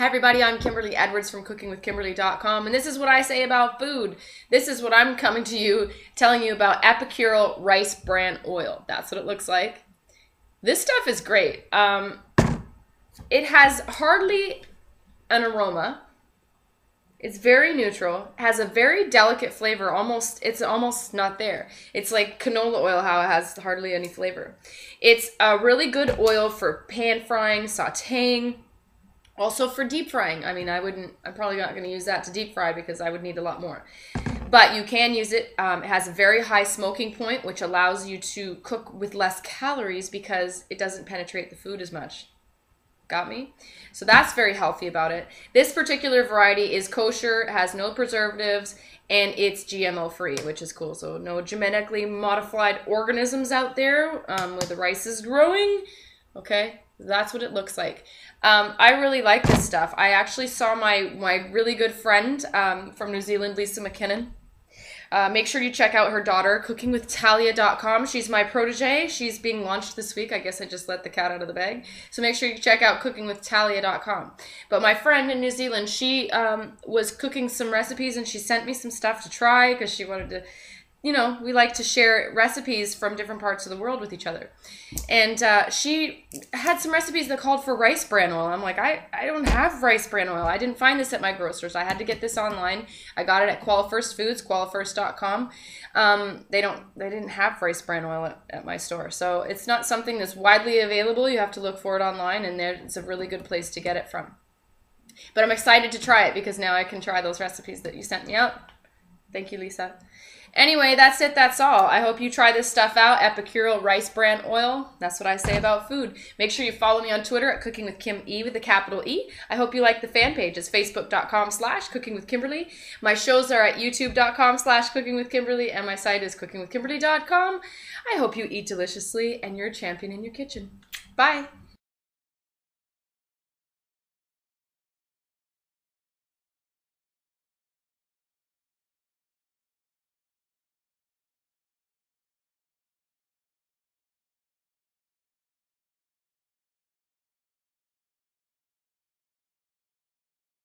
Hi, everybody. I'm Kimberly Edwards from cookingwithkimberly.com, and this is what I say about food. This is what I'm coming to you telling you about Epicureal Rice Bran Oil. That's what it looks like. This stuff is great. Um, it has hardly an aroma. It's very neutral. Has a very delicate flavor. Almost, it's almost not there. It's like canola oil, how it has hardly any flavor. It's a really good oil for pan frying, sautéing also for deep frying. I mean, I wouldn't, I'm probably not going to use that to deep fry because I would need a lot more. But you can use it. Um, it has a very high smoking point, which allows you to cook with less calories because it doesn't penetrate the food as much. Got me? So that's very healthy about it. This particular variety is kosher, has no preservatives, and it's GMO free, which is cool. So no genetically modified organisms out there um, where the rice is growing. Okay, that's what it looks like. Um, I really like this stuff. I actually saw my, my really good friend um, from New Zealand, Lisa McKinnon. Uh, make sure you check out her daughter, cookingwithtalia.com. She's my protege. She's being launched this week. I guess I just let the cat out of the bag. So make sure you check out cookingwithtalia.com. But my friend in New Zealand, she um, was cooking some recipes and she sent me some stuff to try because she wanted to you know, we like to share recipes from different parts of the world with each other. And uh, she had some recipes that called for rice bran oil. I'm like, I, I don't have rice bran oil. I didn't find this at my grocer's. I had to get this online. I got it at Qualifirst Foods, qualifirst.com. Um, they don't, they didn't have rice bran oil at, at my store. So it's not something that's widely available. You have to look for it online, and there, it's a really good place to get it from. But I'm excited to try it because now I can try those recipes that you sent me out. Thank you, Lisa. Anyway, that's it. That's all. I hope you try this stuff out. Epicureal rice bran oil. That's what I say about food. Make sure you follow me on Twitter at Cooking with Kim E with a capital E. I hope you like the fan page. It's facebook.com slash cooking with Kimberly. My shows are at youtube.com slash cooking with Kimberly, and my site is cookingwithkimberly.com. I hope you eat deliciously and you're a champion in your kitchen. Bye.